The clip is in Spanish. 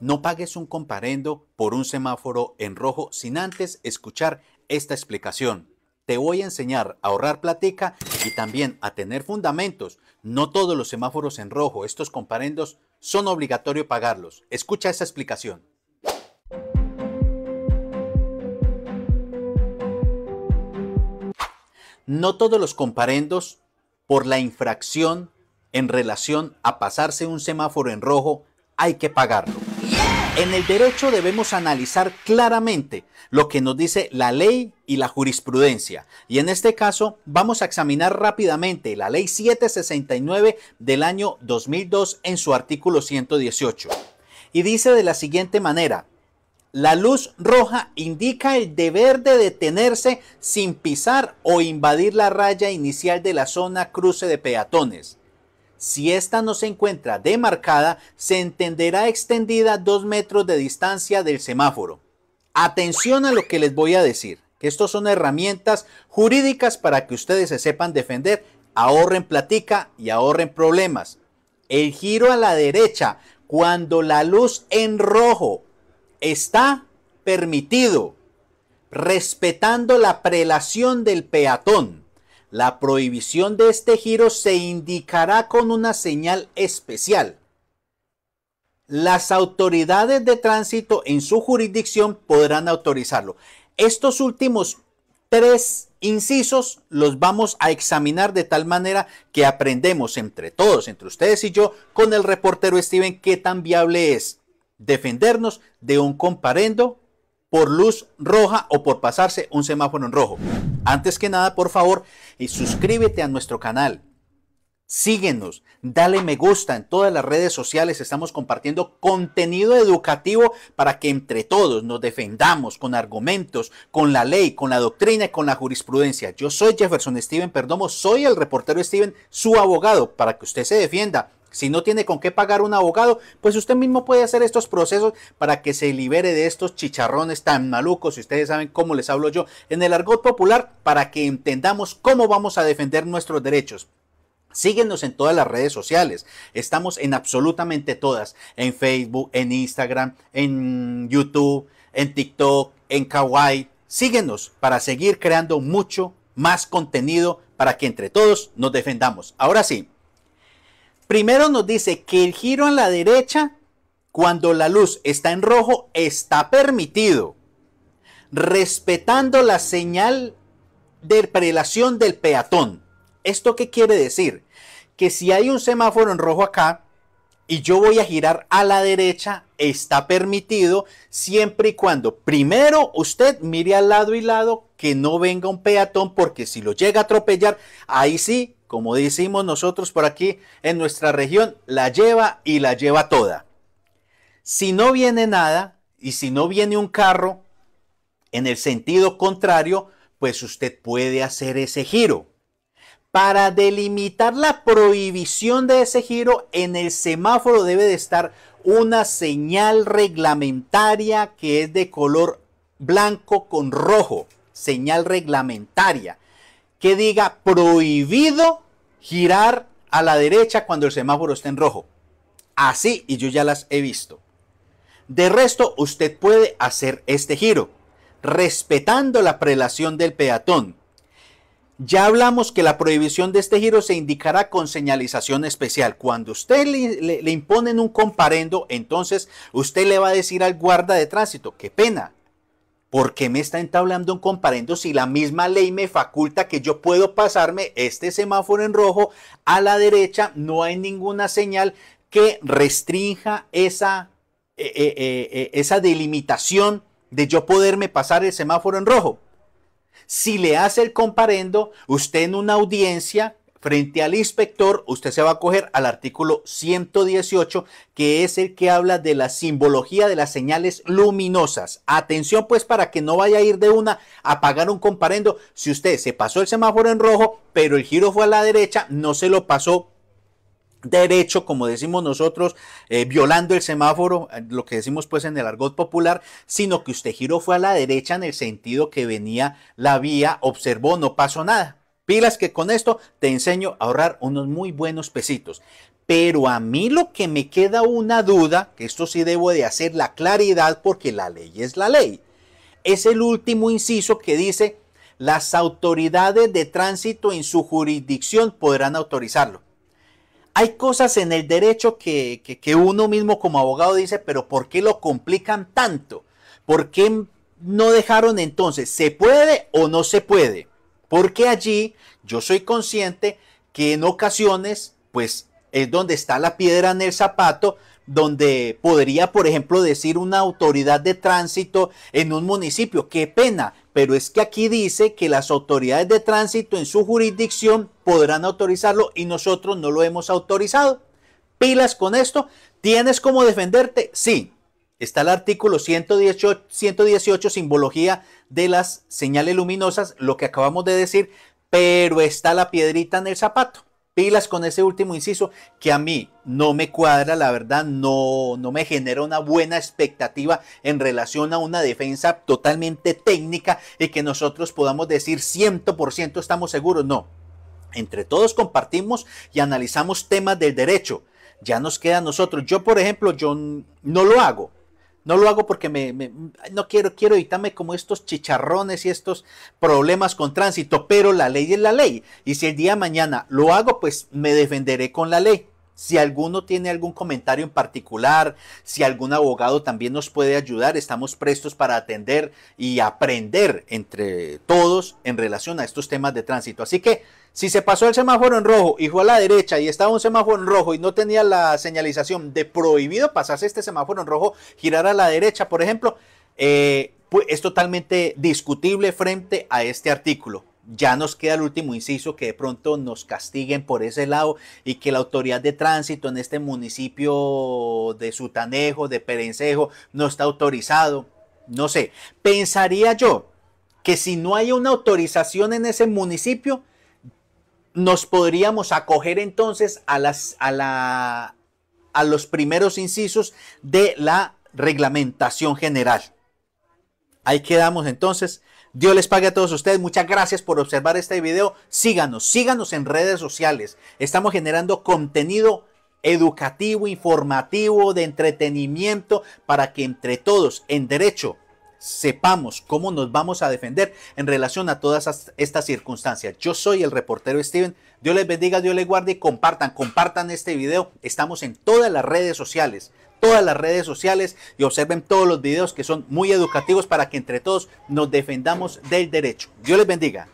No pagues un comparendo por un semáforo en rojo sin antes escuchar esta explicación. Te voy a enseñar a ahorrar platica y también a tener fundamentos. No todos los semáforos en rojo, estos comparendos, son obligatorio pagarlos. Escucha esta explicación. No todos los comparendos por la infracción en relación a pasarse un semáforo en rojo hay que pagarlo. En el derecho debemos analizar claramente lo que nos dice la ley y la jurisprudencia. Y en este caso vamos a examinar rápidamente la ley 769 del año 2002 en su artículo 118. Y dice de la siguiente manera, la luz roja indica el deber de detenerse sin pisar o invadir la raya inicial de la zona cruce de peatones si ésta no se encuentra demarcada, se entenderá extendida dos metros de distancia del semáforo. Atención a lo que les voy a decir, que estos son herramientas jurídicas para que ustedes se sepan defender, ahorren platica y ahorren problemas. El giro a la derecha cuando la luz en rojo está permitido, respetando la prelación del peatón. La prohibición de este giro se indicará con una señal especial. Las autoridades de tránsito en su jurisdicción podrán autorizarlo. Estos últimos tres incisos los vamos a examinar de tal manera que aprendemos entre todos, entre ustedes y yo, con el reportero Steven, qué tan viable es defendernos de un comparendo por luz roja o por pasarse un semáforo en rojo. Antes que nada, por favor, y suscríbete a nuestro canal. Síguenos, dale me gusta en todas las redes sociales. Estamos compartiendo contenido educativo para que entre todos nos defendamos con argumentos, con la ley, con la doctrina y con la jurisprudencia. Yo soy Jefferson Steven Perdomo, soy el reportero Steven, su abogado, para que usted se defienda si no tiene con qué pagar un abogado, pues usted mismo puede hacer estos procesos para que se libere de estos chicharrones tan malucos, si ustedes saben cómo les hablo yo, en el argot popular, para que entendamos cómo vamos a defender nuestros derechos. Síguenos en todas las redes sociales. Estamos en absolutamente todas. En Facebook, en Instagram, en YouTube, en TikTok, en Kawaii. Síguenos para seguir creando mucho más contenido para que entre todos nos defendamos. Ahora sí, Primero nos dice que el giro a la derecha, cuando la luz está en rojo, está permitido, respetando la señal de prelación del peatón. ¿Esto qué quiere decir? Que si hay un semáforo en rojo acá y yo voy a girar a la derecha, está permitido siempre y cuando primero usted mire al lado y lado que no venga un peatón porque si lo llega a atropellar, ahí sí como decimos nosotros por aquí en nuestra región, la lleva y la lleva toda. Si no viene nada y si no viene un carro en el sentido contrario, pues usted puede hacer ese giro. Para delimitar la prohibición de ese giro, en el semáforo debe de estar una señal reglamentaria que es de color blanco con rojo. Señal reglamentaria que diga prohibido girar a la derecha cuando el semáforo esté en rojo. Así, y yo ya las he visto. De resto, usted puede hacer este giro, respetando la prelación del peatón. Ya hablamos que la prohibición de este giro se indicará con señalización especial. Cuando usted le, le imponen un comparendo, entonces usted le va a decir al guarda de tránsito, qué pena, ¿Por qué me está entablando un comparendo si la misma ley me faculta que yo puedo pasarme este semáforo en rojo a la derecha? No hay ninguna señal que restrinja esa, eh, eh, eh, esa delimitación de yo poderme pasar el semáforo en rojo. Si le hace el comparendo, usted en una audiencia frente al inspector, usted se va a coger al artículo 118, que es el que habla de la simbología de las señales luminosas. Atención pues para que no vaya a ir de una a pagar un comparendo. Si usted se pasó el semáforo en rojo, pero el giro fue a la derecha, no se lo pasó derecho, como decimos nosotros, eh, violando el semáforo, eh, lo que decimos pues en el argot popular, sino que usted giró fue a la derecha en el sentido que venía la vía, observó, no pasó nada. Pilas que con esto te enseño a ahorrar unos muy buenos pesitos. Pero a mí lo que me queda una duda, que esto sí debo de hacer la claridad porque la ley es la ley, es el último inciso que dice las autoridades de tránsito en su jurisdicción podrán autorizarlo. Hay cosas en el derecho que, que, uno mismo como abogado dice, pero ¿por qué lo complican tanto? ¿Por qué no dejaron entonces, se puede o no se puede? Porque allí yo soy consciente que en ocasiones, pues es donde está la piedra en el zapato, donde podría, por ejemplo, decir una autoridad de tránsito en un municipio, qué pena, pero es que aquí dice que las autoridades de tránsito en su jurisdicción podrán autorizarlo y nosotros no lo hemos autorizado. Pilas con esto, ¿tienes cómo defenderte? Sí. Está el artículo 118, 118, simbología de las señales luminosas, lo que acabamos de decir, pero está la piedrita en el zapato pilas con ese último inciso que a mí no me cuadra, la verdad, no, no me genera una buena expectativa en relación a una defensa totalmente técnica y que nosotros podamos decir 100% estamos seguros. No, entre todos compartimos y analizamos temas del derecho. Ya nos queda a nosotros. Yo, por ejemplo, yo no lo hago. No lo hago porque me, no quiero, quiero evitarme como estos chicharrones y estos problemas con tránsito, pero la ley es la ley. Y si el día de mañana lo hago, pues me defenderé con la ley. Si alguno tiene algún comentario en particular, si algún abogado también nos puede ayudar, estamos prestos para atender y aprender entre todos en relación a estos temas de tránsito. Así que si se pasó el semáforo en rojo y fue a la derecha y estaba un semáforo en rojo y no tenía la señalización de prohibido pasarse este semáforo en rojo, girar a la derecha, por ejemplo, eh, pues es totalmente discutible frente a este artículo ya nos queda el último inciso que de pronto nos castiguen por ese lado y que la autoridad de tránsito en este municipio de Sutanejo, de Perencejo, no está autorizado. No sé, pensaría yo que si no hay una autorización en ese municipio, nos podríamos acoger entonces a, las, a, la, a los primeros incisos de la reglamentación general. Ahí quedamos entonces. Dios les pague a todos ustedes. Muchas gracias por observar este video. Síganos, síganos en redes sociales. Estamos generando contenido educativo, informativo, de entretenimiento, para que entre todos en derecho sepamos cómo nos vamos a defender en relación a todas estas circunstancias. Yo soy el reportero Steven. Dios les bendiga, Dios les guarde y compartan, compartan este video. Estamos en todas las redes sociales todas las redes sociales y observen todos los videos que son muy educativos para que entre todos nos defendamos del derecho. Dios les bendiga.